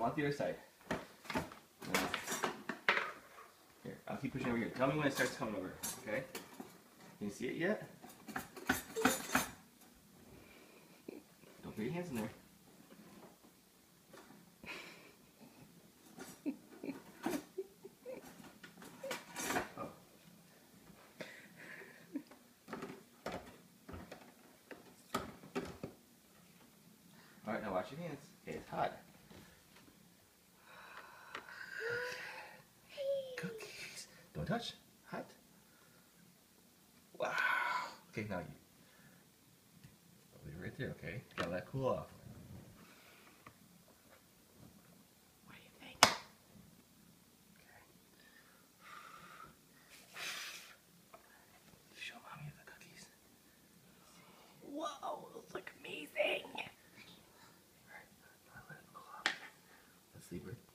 want the other side. Here, I'll keep pushing over here. Tell me when it starts coming over, okay? Can you see it yet? Don't put your hands in there. Oh. All right, now wash your hands. Okay, it's hot. Cookies. Don't touch. Hot. Wow. Okay, now you. Leave it right there, okay? Gotta let it cool off. What do you think? Okay. Show mommy the cookies. Whoa, those look amazing. Alright, let it cool off. Let's leave it